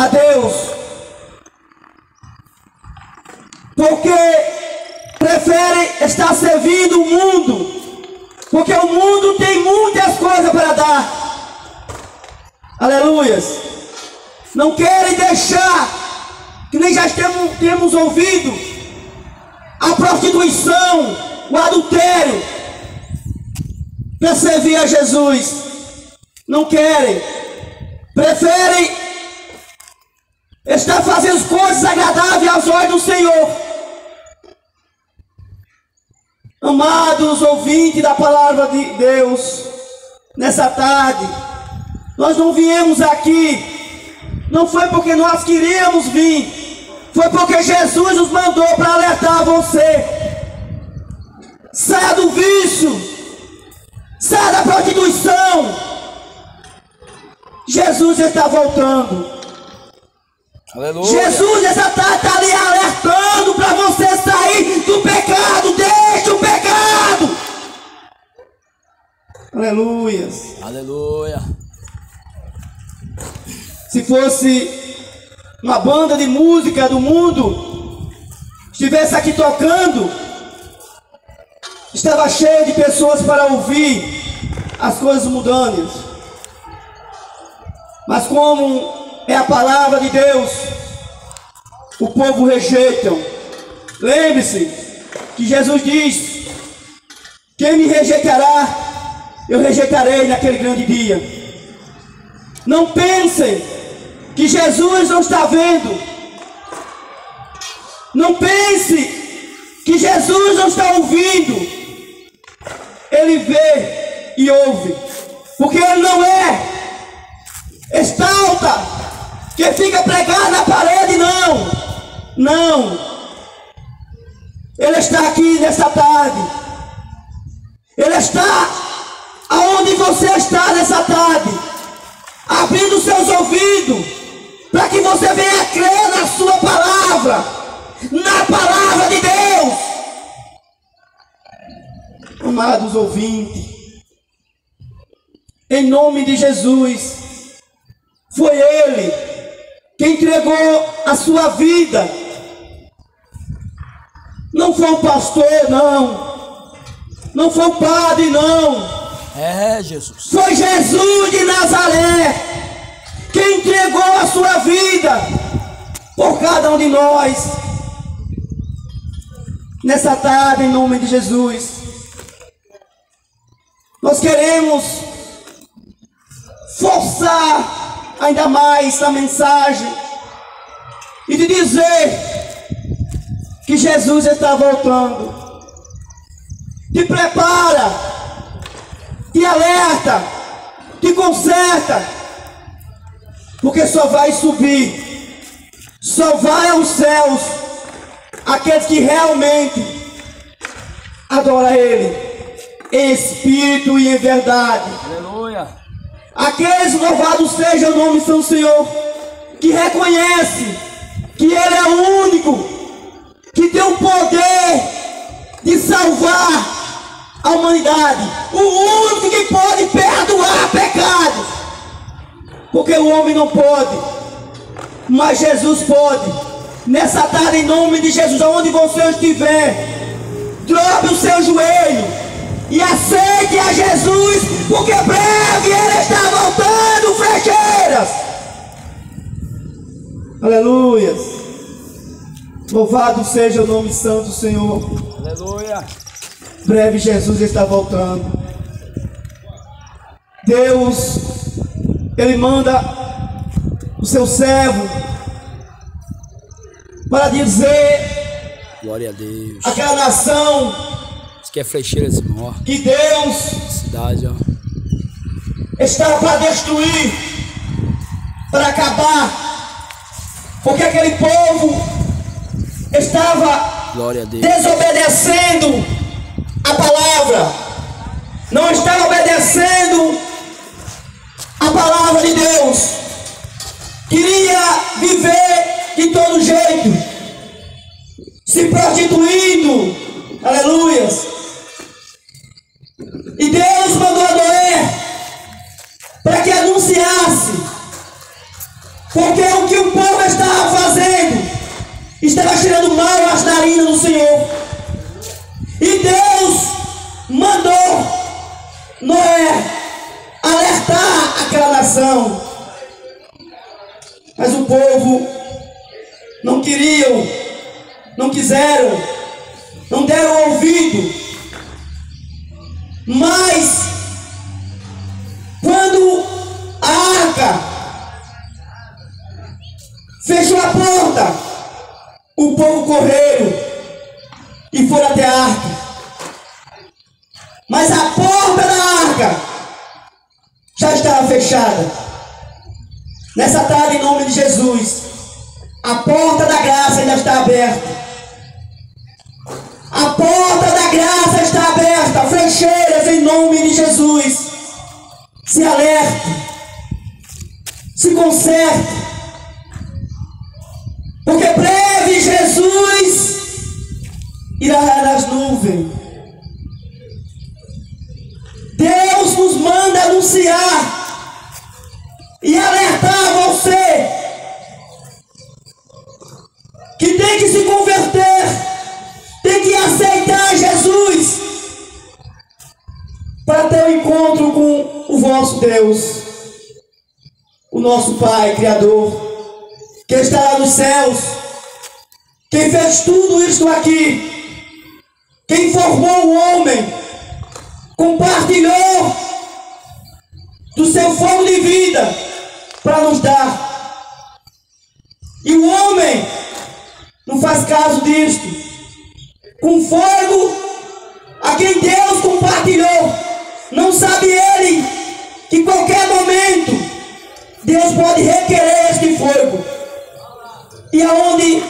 a Deus. Porque prefere estar servindo o mundo. Porque o mundo tem muitas coisas para dar. Aleluias. Não querem deixar, que nem já temos, temos ouvido, a prostituição, o adultério, para servir a Jesus. Não querem, preferem estar fazendo coisas agradáveis aos olhos do Senhor. Amados ouvintes da palavra de Deus, nessa tarde, nós não viemos aqui não foi porque nós queríamos vir, foi porque Jesus nos mandou para alertar você. Saia do vício, saia da prostituição. Jesus está voltando. Aleluia. Jesus essa tarde está ali alertando para você sair do pecado. Deixe o pecado. Aleluia. Aleluia. Se fosse uma banda de música do mundo, estivesse aqui tocando, estava cheio de pessoas para ouvir as coisas mudando. Mas como é a palavra de Deus, o povo rejeita. Lembre-se que Jesus diz: Quem me rejeitará, eu rejeitarei naquele grande dia. Não pensem que Jesus não está vendo. Não pense que Jesus não está ouvindo. Ele vê e ouve. Porque ele não é estalta que fica pregado na parede, não. Não. Ele está aqui nessa tarde. Ele está aonde você está nessa tarde, abrindo seus ouvidos para que você venha crer na sua palavra, na palavra de Deus. Amados ouvintes, em nome de Jesus, foi Ele que entregou a sua vida. Não foi o pastor, não. Não foi o padre, não. É, Jesus. Foi Jesus de Nazaré que entregou a sua vida por cada um de nós. Nessa tarde, em nome de Jesus, nós queremos forçar ainda mais a mensagem e de dizer que Jesus está voltando. Te prepara, te alerta, te conserta porque só vai subir, só vai aos céus aqueles que realmente adoram Ele, em espírito e em verdade. Aleluia. Aqueles louvados seja o nome do Senhor, que reconhece que Ele é o único que tem o poder de salvar a humanidade, o único que pode perdoar pecados. Porque o homem não pode, mas Jesus pode. Nessa tarde, em nome de Jesus, aonde você estiver, drobe o seu joelho e aceite a Jesus, porque breve Ele está voltando, frecheiras. Aleluia. Louvado seja o nome santo do Senhor. Aleluia. Breve Jesus está voltando. Deus ele manda o seu servo para dizer Glória a Deus. Aquela nação que é Frecheiras morre. Que Deus cidade, ó. Está para destruir, para acabar. Porque aquele povo estava desobedecendo a palavra. Não estava obedecendo a palavra de Deus. Queria viver de todo jeito, se prostituindo, aleluias. E Deus mandou a que anunciasse Porque o que o povo estava fazendo estava tirando mal às narinas do Senhor. E Deus mandou Noé alertar aquela nação. Mas o povo não queriam, não quiseram, não deram ouvido. Mas até a arca. Mas a porta da arca já estava fechada. Nessa tarde, em nome de Jesus, a porta da graça ainda está aberta. A porta da graça está aberta. Flecheiras em nome de Jesus. Se alerte. Se conserte. Porque breve Jesus irá nuvens. Deus nos manda anunciar e alertar você que tem que se converter, tem que aceitar Jesus para ter um encontro com o vosso Deus, o nosso Pai Criador, que está lá nos céus, quem fez tudo isto aqui, quem formou o homem, compartilhou do seu fogo de vida para nos dar. E o homem não faz caso disto. Com fogo a quem Deus compartilhou, não sabe ele que em qualquer momento Deus pode requerer este fogo. E aonde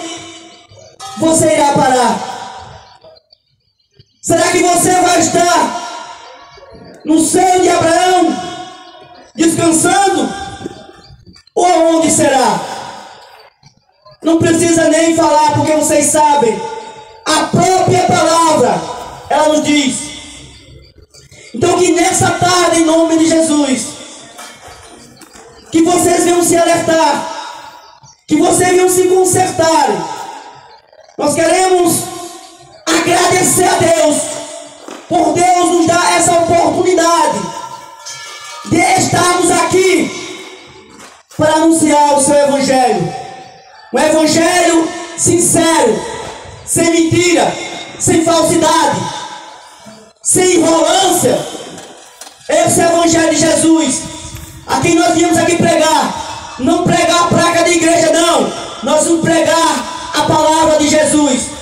você irá parar? Será que você vai estar no seio de Abraão, descansando? Ou aonde será? Não precisa nem falar, porque vocês sabem. A própria palavra, ela nos diz. Então que nessa tarde, em nome de Jesus, que vocês venham se alertar, que vocês venham se consertarem. Nós queremos agradecer a Deus por Deus nos dar essa oportunidade de estarmos aqui para anunciar o seu Evangelho. Um Evangelho sincero, sem mentira, sem falsidade, sem enrolância. Esse é o Evangelho de Jesus, a quem nós viemos aqui pregar. Não pregar a placa de igreja, não. Nós vamos pregar a palavra de Jesus.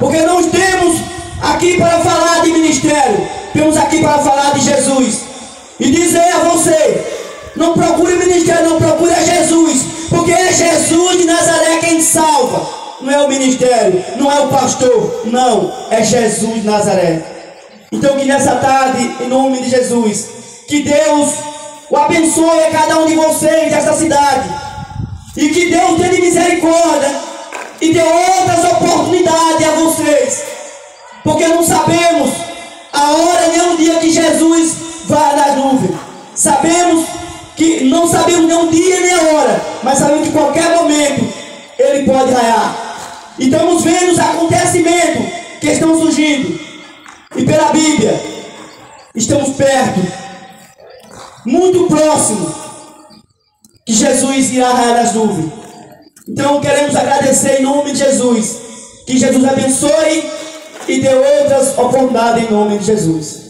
Porque nós temos aqui para falar de ministério, temos aqui para falar de Jesus. E dizer a você: não procure ministério, não procure a Jesus, porque é Jesus de Nazaré quem salva. Não é o ministério, não é o pastor, não, é Jesus de Nazaré. Então que nessa tarde, em nome de Jesus, que Deus o abençoe a cada um de vocês dessa cidade. E que Deus tenha misericórdia e dê outras oportunidades a vocês porque não sabemos a hora nem o dia que Jesus vai nas nuvens. Sabemos que não sabemos nem o dia nem a hora, mas sabemos que qualquer momento ele pode raiar. E estamos vendo os acontecimentos que estão surgindo. E pela Bíblia, estamos perto, muito próximo, que Jesus irá raiar nas nuvens. Então queremos agradecer em nome de Jesus. Que Jesus abençoe e dê outras oportunidades em nome de Jesus.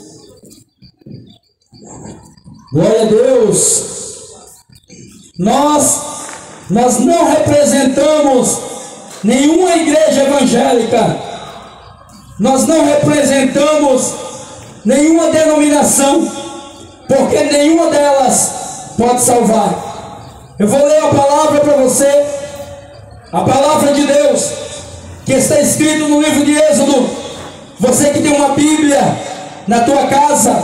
Glória a Deus. Nós, nós não representamos nenhuma igreja evangélica. Nós não representamos nenhuma denominação, porque nenhuma delas pode salvar. Eu vou ler a palavra para você, a palavra de Deus, que está escrito no livro de Êxodo, você que tem uma Bíblia na tua casa,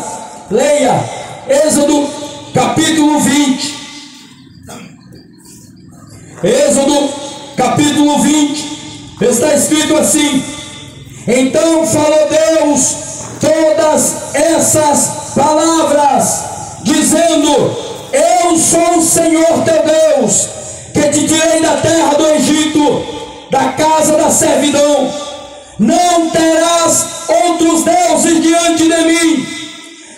leia Êxodo capítulo 20. Êxodo capítulo 20. Está escrito assim: Então falou Deus todas essas palavras, dizendo: Eu sou o Senhor teu Deus que te tirei da terra do Egito, da casa da servidão. Não terás outros deuses diante de mim.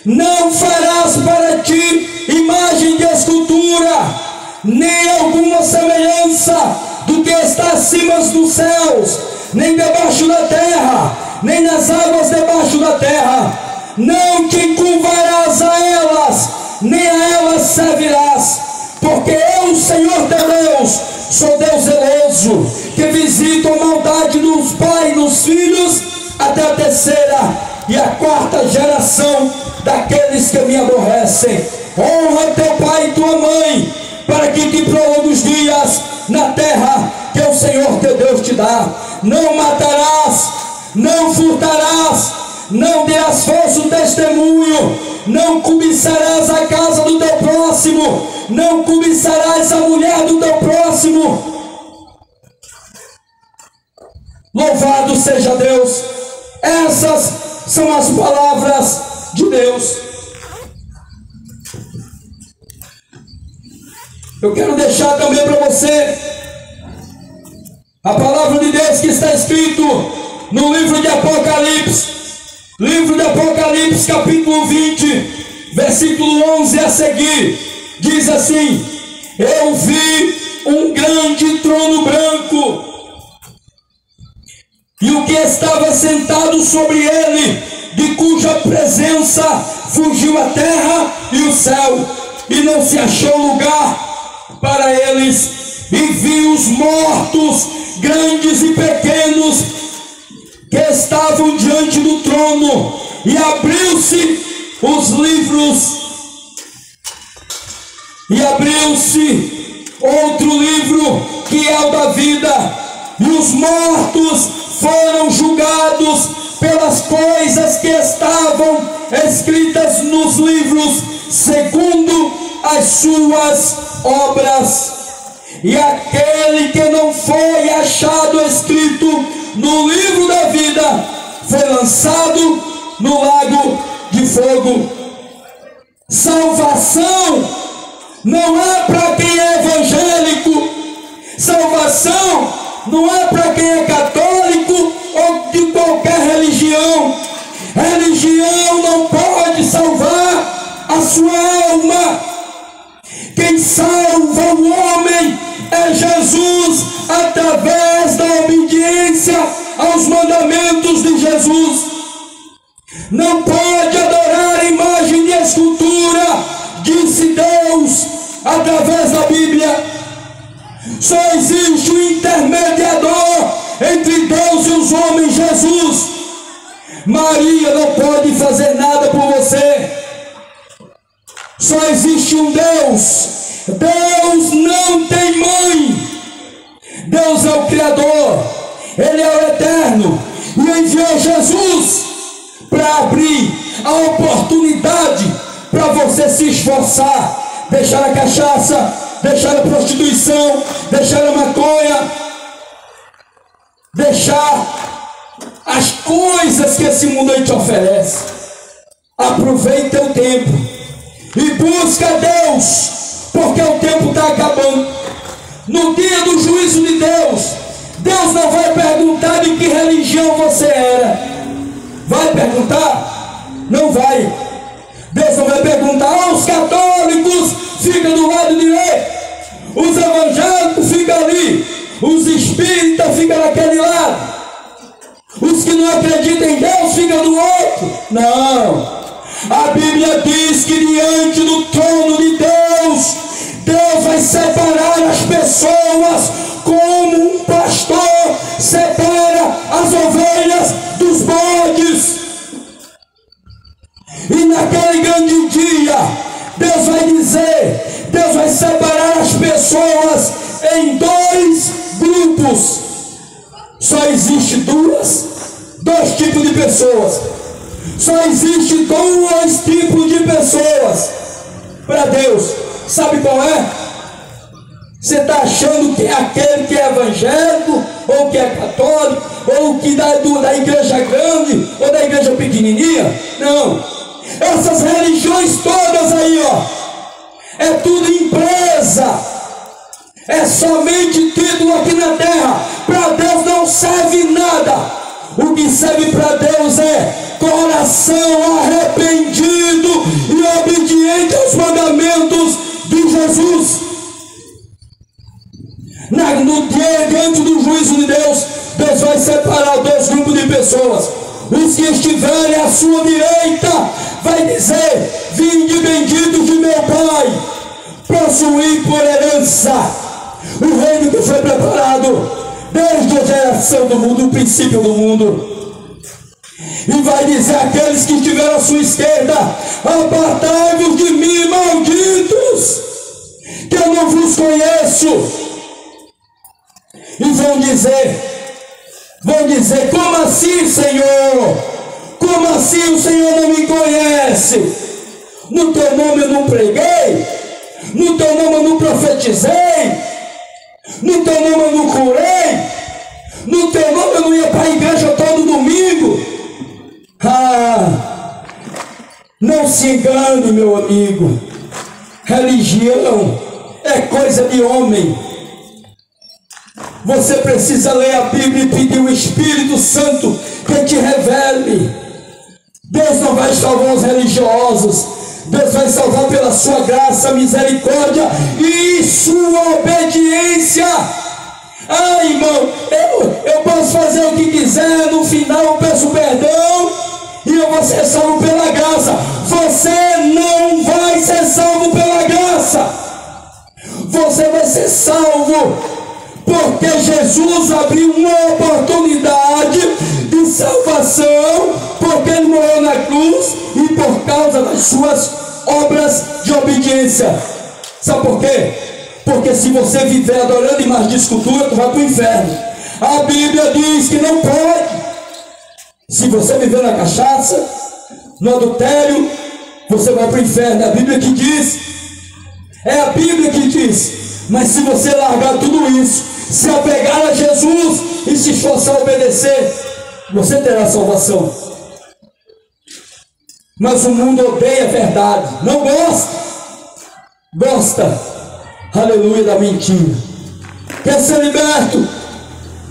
Não farás para ti imagem de escultura, nem alguma semelhança do que está acima dos céus, nem debaixo da terra, nem nas águas debaixo da terra. Não te curvarás a elas, nem a elas servirás, porque eu, Senhor teu Deus, sou Deus zeloso, que visito a maldade dos pais e dos filhos até a terceira e a quarta geração daqueles que me aborrecem. Honra teu pai e tua mãe, para que te prolongue os dias na terra que o Senhor teu Deus te dá. Não matarás, não furtarás, não derás falso testemunho, não cobiçarás a casa do teu próximo, não cobiçarás a mulher do teu próximo. Louvado seja Deus, essas são as palavras de Deus. Eu quero deixar também para você a palavra de Deus que está escrito no livro de Apocalipse, livro de Apocalipse, capítulo 20, versículo 11 a seguir, diz assim: Eu vi um grande trono branco, e o que estava sentado sobre ele, de cuja presença fugiu a terra e o céu, e não se achou lugar para eles, e vi os mortos, grandes e pequenos, que estavam diante do trono, e abriu-se os livros, e abriu-se outro livro, que é o da vida, e os mortos foram julgados pelas coisas que estavam escritas nos livros, segundo as suas obras. E aquele que não foi achado escrito no livro da vida foi lançado no lago de fogo. Salvação não é para quem é evangélico, salvação não é para quem é católico ou de qualquer religião. Religião não pode salvar a sua alma. Quem salva o homem é Jesus através da obediência aos mandamentos de Jesus. Não pode adorar imagem de escultura, disse Deus através da Bíblia. Só existe um intermediador entre Deus e os homens, Jesus. Maria não pode fazer nada por você. Só existe um Deus. Deus não tem mãe. Deus é o Criador. Ele é o Eterno. E enviou Jesus para abrir a oportunidade para você se esforçar, deixar a cachaça, deixar a prostituição, deixar a maconha, deixar as coisas que esse mundo aí te oferece. Aproveita o tempo e busca Deus, porque o tempo está acabando. No dia do juízo de Deus, Deus não vai perguntar de que religião você era. Vai perguntar? Não vai. Deus não vai perguntar, os católicos ficam do lado direito, os evangélicos ficam ali, os espíritas ficam naquele lado, os que não acreditam em Deus ficam do outro. Não. A Bíblia diz que diante do trono de Deus, Deus vai separar as pessoas como um pastor separa as ovelhas dos bodes. E naquele grande dia, Deus vai dizer, Deus vai separar as pessoas em dois grupos. Só existe duas, dois tipos de pessoas. Só existe dois tipos de pessoas para Deus. Sabe qual é? Você está achando que é aquele que é evangélico, ou que é católico, ou que da, do, da igreja grande, ou da igreja pequenininha? Não. Essas religiões todas aí, ó, é tudo empresa. É somente título aqui na terra. Para Deus não serve nada. O que serve para Deus é coração arrependido e obediente aos mandamentos de Jesus. Na, no dia diante do juízo de Deus, Deus vai separar dois grupos de pessoas. Os que estiverem à sua direita, vai dizer: Vinde benditos de meu Pai, possuí por herança o reino que foi preparado desde a geração do mundo, o princípio do mundo. E vai dizer àqueles que estiveram à sua esquerda: Apartai-vos de mim, malditos, que eu não vos conheço. E vão dizer: Vão dizer, como assim, Senhor? Como assim o Senhor não me conhece? No teu nome eu não preguei, no teu nome eu não profetizei, no teu nome eu não curei, no teu nome eu não ia para a igreja todo domingo. Ah, não se engane, meu amigo. Religião é coisa de homem. Você precisa ler a Bíblia e pedir o Espírito Santo que te revele. Deus não vai salvar os religiosos. Deus vai salvar pela sua graça, misericórdia e sua obediência. Ah, irmão, eu, eu posso fazer o que quiser, no final eu peço perdão e eu vou ser salvo pela graça. Você não vai ser salvo pela graça. Você vai ser salvo porque Jesus abriu uma oportunidade de salvação, porque ele morreu na cruz e por causa das suas obras de obediência. Sabe por quê? Porque se você viver adorando imagens de escultura, tu vai para o inferno. A Bíblia diz que não pode. Se você viver na cachaça, no adultério, você vai para o inferno. É a Bíblia que diz. É a Bíblia que diz. Mas se você largar tudo isso, se apegar a Jesus e se esforçar a obedecer, você terá salvação. Mas o mundo odeia a verdade, não gosta, gosta, aleluia, da mentira. Quer ser liberto?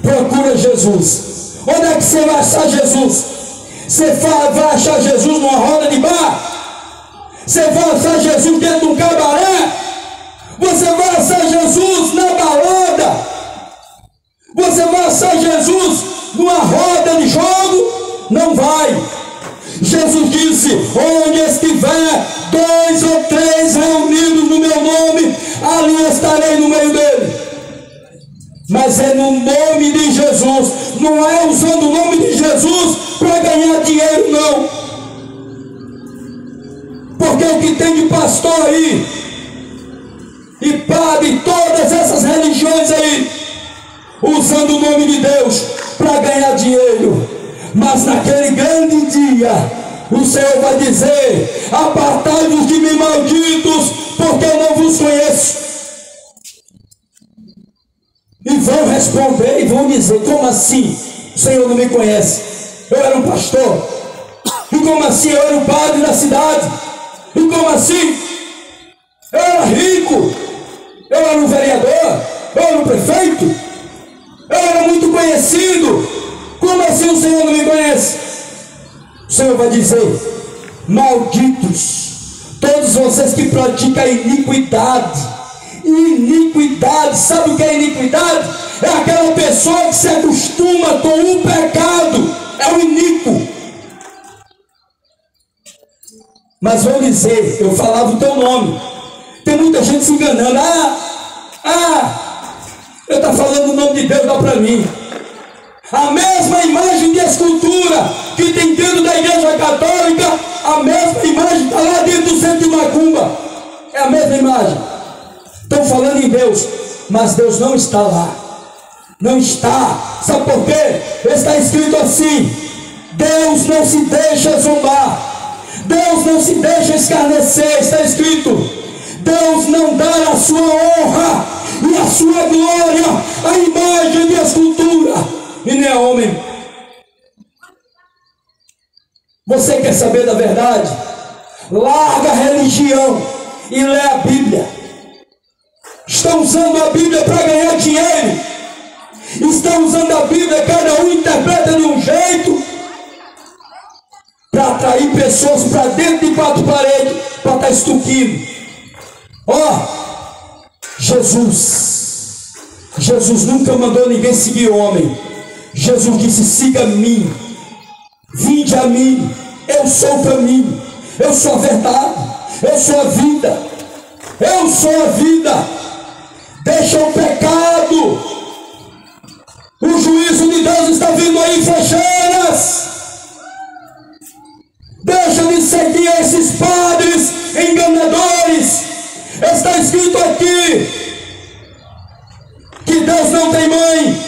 Procura Jesus. Onde é que você vai achar Jesus? Você vai achar Jesus numa roda de bar? Você vai achar Jesus dentro de um cabaré? Você vai achar Jesus na balada? Você vai achar Jesus numa roda de jogo? Não vai. Jesus disse: Onde estiver dois ou três reunidos no meu nome, ali estarei no meio dele. Mas é no nome de Jesus, não é usando o nome de Jesus para ganhar dinheiro, não. Porque o que tem de pastor aí, e padre, todas essas religiões aí, usando o nome de Deus para ganhar dinheiro. Mas naquele grande dia, o Senhor vai dizer: Apartai-vos de mim, malditos, porque eu não vos conheço. Vão responder e vão dizer: Como assim? O Senhor não me conhece? Eu era um pastor. E como assim? Eu era o padre da cidade. E como assim? Eu era rico. Eu era um vereador. Eu era um prefeito. Eu era muito conhecido. Como assim o Senhor não me conhece? O Senhor vai dizer: Malditos, todos vocês que praticam iniquidade. Iniquidade, sabe o que é iniquidade? É aquela pessoa que se acostuma com o pecado, é o iníquo. Mas vou dizer, eu falava o teu nome. Tem muita gente se enganando. Ah, ah, eu estou falando o nome de Deus, dá para mim. A mesma imagem de escultura que tem dentro da igreja católica, a mesma imagem está lá dentro do centro de Macumba. É a mesma imagem. Estão falando em Deus, mas Deus não está lá. Não está. Sabe por quê? Está escrito assim: Deus não se deixa zombar. Deus não se deixa escarnecer. Está escrito: Deus não dá a sua honra e a sua glória, a imagem de escultura, e nem a homem. Você quer saber da verdade? Larga a religião e lê a Bíblia. Estão usando a Bíblia para ganhar dinheiro, estão usando a Bíblia, cada um interpreta de um jeito, para atrair pessoas para dentro de quatro paredes, para estar tá estuquindo. Ó, oh, Jesus, Jesus nunca mandou ninguém seguir homem. Jesus disse: siga a mim, vinde a mim, eu sou o caminho, eu sou a verdade, eu sou a vida, eu sou a vida. Deixa o pecado, o juízo de Deus está vindo aí, flechanas. Deixa de seguir esses padres enganadores. Está escrito aqui que Deus não tem mãe.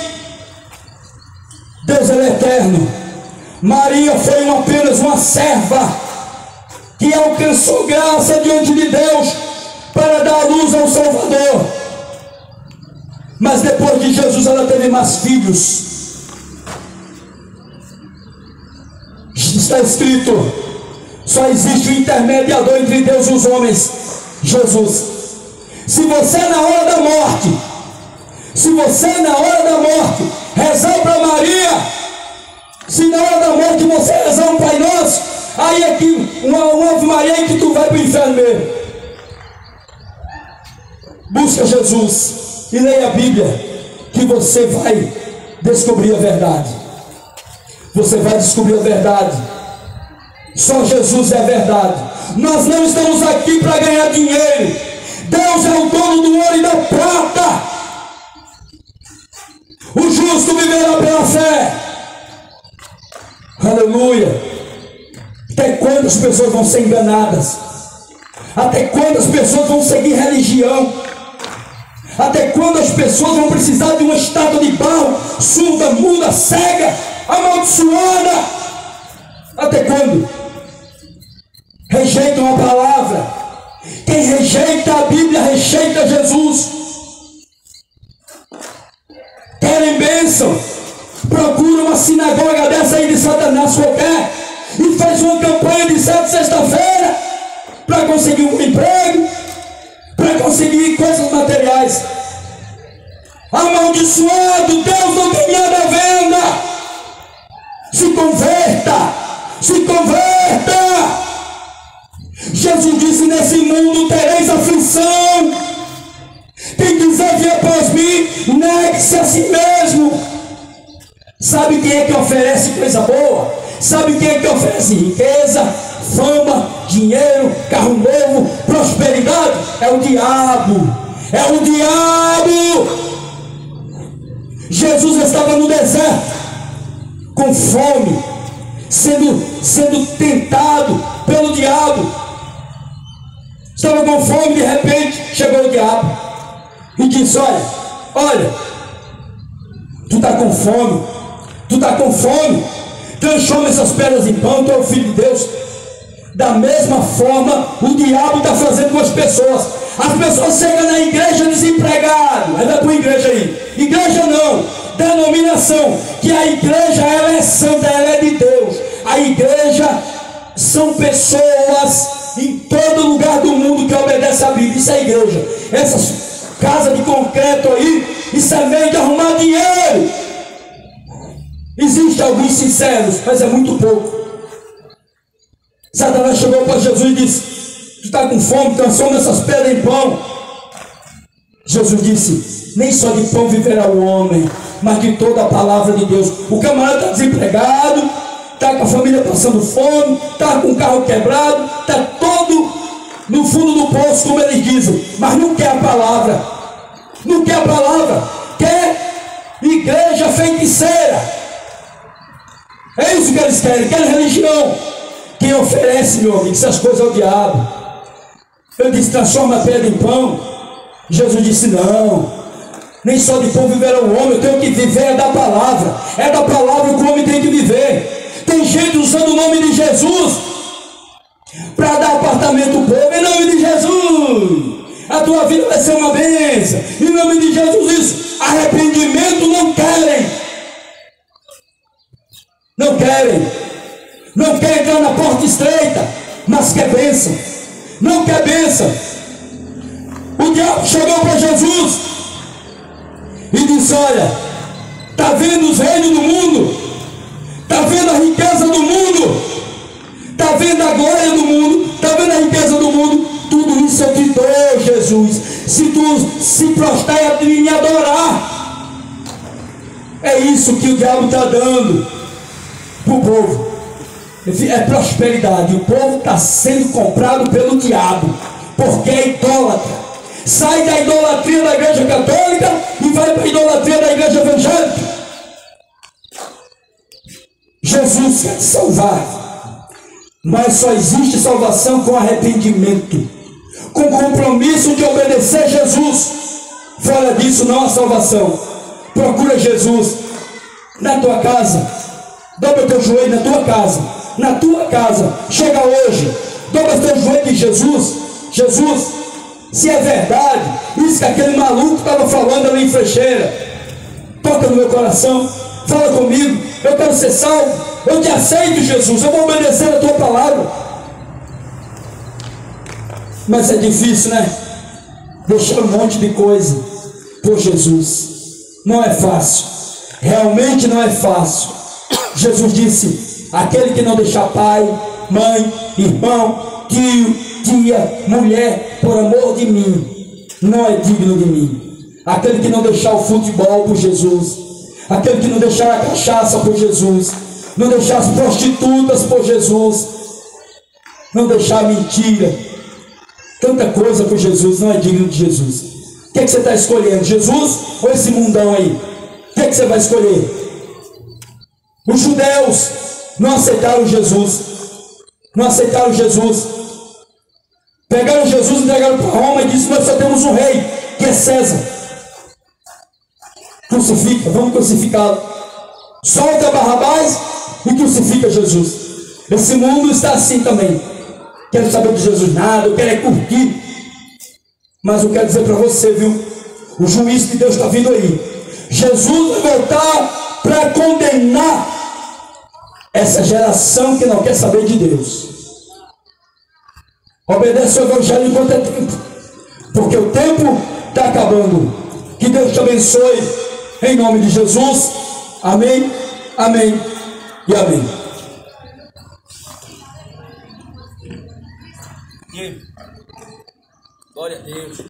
Deus é eterno. Maria foi apenas uma serva que alcançou graça diante de Deus para dar luz ao Salvador. Mas depois de Jesus ela teve mais filhos. Está escrito: só existe o um intermediador entre Deus e os homens, Jesus. Se você na hora da morte, se você na hora da morte rezar para Maria, se na hora da morte você rezar um Pai Nosso, aí é que uma, uma Ave Maria aí que tu vai para o inferno mesmo. Busca Jesus e leia a Bíblia, que você vai descobrir a verdade. Você vai descobrir a verdade. Só Jesus é a verdade. Nós não estamos aqui para ganhar dinheiro. Deus é o dono do ouro e da prata. O justo viverá pela fé. Aleluia. Até quando as pessoas vão ser enganadas? Até quando as pessoas vão seguir religião? Até quando as pessoas vão precisar de uma estátua de barro, surda, muda, cega, amaldiçoada? Até quando? Rejeitam a palavra. Quem rejeita a Bíblia, rejeita Jesus. Querem bênção procura uma sinagoga dessa aí de Satanás qualquer e faz uma campanha de sexta-feira para conseguir um emprego, para conseguir coisas materiais. Amaldiçoado, Deus não tem nada à venda. Se converta, se converta. Jesus disse: Nesse mundo tereis aflição. Quem quiser vir após mim, negue-se a si mesmo. Sabe quem é que oferece coisa boa? Sabe quem é que oferece riqueza, fama, dinheiro, carro novo, prosperidade? É o diabo. É o diabo. Jesus estava no deserto, com fome, sendo, sendo tentado pelo diabo. Estava com fome, de repente chegou o diabo e disse: Olha, olha, tu está com fome, Tu está com fome? Transforma essas pedras em pão, tu é o filho de Deus. Da mesma forma, o diabo está fazendo com as pessoas. As pessoas chegam na igreja desempregado. Aí vai para a igreja aí. Igreja não, denominação. Que a igreja ela é santa, ela é de Deus. A igreja são pessoas em todo lugar do mundo que obedecem a Bíblia. Isso é igreja. Essas casas de concreto aí, isso é meio de arrumar dinheiro. Existem alguns sinceros, mas é muito pouco. Satanás chegou para Jesus e disse: Tu está com fome, transforma essas pedras em pão. Jesus disse: Nem só de pão viverá o homem, mas de toda a palavra de Deus. O camarada está desempregado, está com a família passando fome, está com o carro quebrado, está todo no fundo do poço, como eles dizem, mas não quer a palavra, não quer a palavra, quer igreja feiticeira. É isso que eles querem, querem religião. Quem oferece, meu amigo, essas coisas ao diabo. Eu disse, transforma a pedra em pão. Jesus disse, não. Nem só de pão viverá o homem, eu tenho que viver é da palavra. É da palavra que o homem tem que viver. Tem gente usando o nome de Jesus para dar apartamento ao povo. Em nome de Jesus. A tua vida vai ser uma bênção. Em nome de Jesus, isso. Arrependimento não querem não querem, não quer entrar na porta estreita, mas quer bênção, não quer bênção. O diabo chegou para Jesus e disse: Olha, está vendo os reinos do mundo, está vendo a riqueza do mundo, está vendo a glória do mundo, está vendo a riqueza do mundo, tudo isso eu te dou, Jesus. Se tu se prostrar e me adorar, é isso que o diabo está dando para o povo. É prosperidade. O povo está sendo comprado pelo diabo, porque é idólatra. Sai da idolatria da igreja católica e vai para a idolatria da igreja evangélica. Jesus quer te salvar, mas só existe salvação com arrependimento, com compromisso de obedecer Jesus. Fora disso, não há salvação. Procura Jesus na tua casa. Dobra teu joelho na tua casa. Na tua casa. Chega hoje. Dobra teu joelho de Jesus. Jesus, se é verdade, isso que aquele maluco estava falando ali em Frecheira, toca no meu coração, fala comigo, eu quero ser salvo, eu te aceito, Jesus, eu vou obedecer a tua palavra. Mas é difícil, né? Deixar um monte de coisa por Jesus. Não é fácil. Realmente não é fácil. Jesus disse: aquele que não deixar pai, mãe, irmão, tio, tia, mulher, por amor de mim, não é digno de mim. Aquele que não deixar o futebol por Jesus, aquele que não deixar a cachaça por Jesus, não deixar as prostitutas por Jesus, não deixar a mentira, tanta coisa por Jesus, não é digno de Jesus. O que, é que você está escolhendo? Jesus ou esse mundão aí? O que, é que você vai escolher? Os judeus não aceitaram Jesus. Não aceitaram Jesus. Pegaram Jesus, entregaram para Roma e disseram: Nós só temos um rei, que é César. Crucifica, vamos crucificá-lo. Solta Barrabás e crucifica Jesus. Esse mundo está assim também. Quero saber de Jesus nada, eu quero é curtir. Mas eu quero dizer para você, viu? O juiz de Deus está vindo aí. Jesus vai voltar para condenar essa geração que não quer saber de Deus. Obedece o Evangelho enquanto é tempo, porque o tempo está acabando. Que Deus te abençoe, em nome de Jesus. Amém, amém e amém. Glória a Deus.